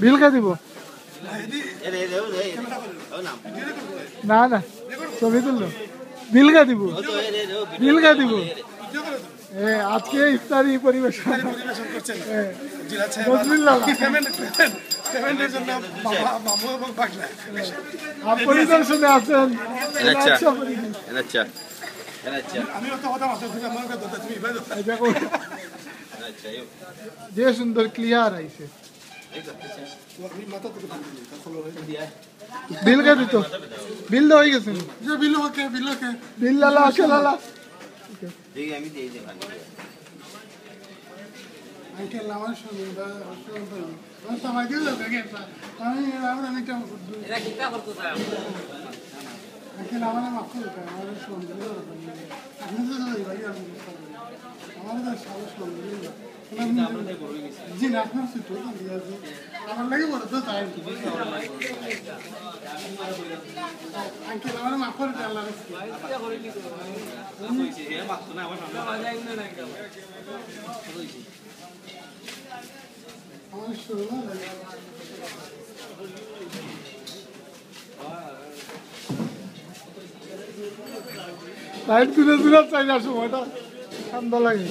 বিল কে দিব? না না ছবি তুললো। বিল কে দিব? বিল কে দিব? আজকে ইফতারি পরিবেশন। পরিদর্শনে আছেন আচ্ছা। আচ্ছা করতে যে সুন্দর ক্লিয়ার আইছে। বিল কে দিত। বিল তো হয়ে গেছে। যে বিলু ওকে বিলু ওকে। বিল লালা আছে লালা। দেখি আমি দিয়ে দিই ভালো আঙ্কেল আমার সঙ্গে আমার সময় দিয়ে যাবে আমি আমার আমি কেমন আঙ্কেল আমার মাফ করে দেয় আমার সঙ্গে। আপনি তো ভাই আমি আমার তো সাহস সঙ্গে জি না আপনার সিট আমার লাগে বড় তো তাই আঙ্কেল আমার মাফ করে দেয় আল্লাহ আমার শোনো লাইট দূরে দূরে চাই না সময়টা ঠান্ডা লাগে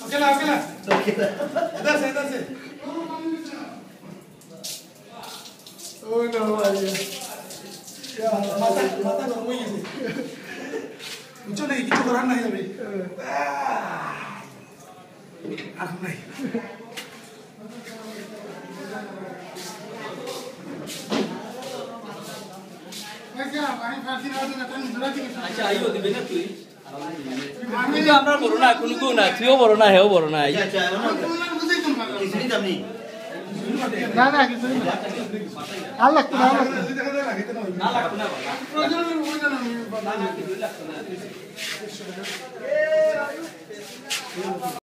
अकेला अकेला इधर से इधर से ও না ভাই माता माता गरम হয়ে বুঝছ নাকি কিছু করার নাই যাবে আর নাই। আচ্ছা আইও দিবে না তুই? তুই আমরা বড় না কোনো কেউ না তুইও বড় না হেও বড় না আচ্ছা কিছুই দাম নেই না। না কিছু না। আর লাগতো না আর লাগতো ಆಗೈತೆ ನಾವು ಪ್ರಜೆಗಳು